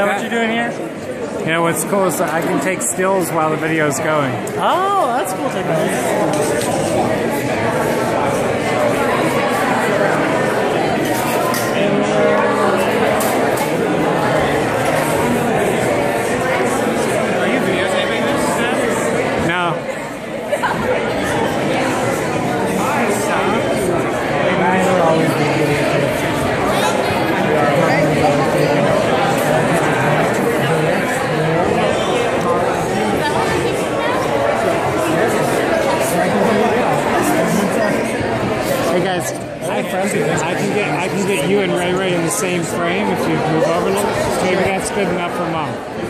that what you're doing here? You know what's cool is I can take stills while the video's going. Oh, that's cool technology. I, can get I can get you and Ray Ray in the same frame if you move over a little. Maybe that's good enough for mom.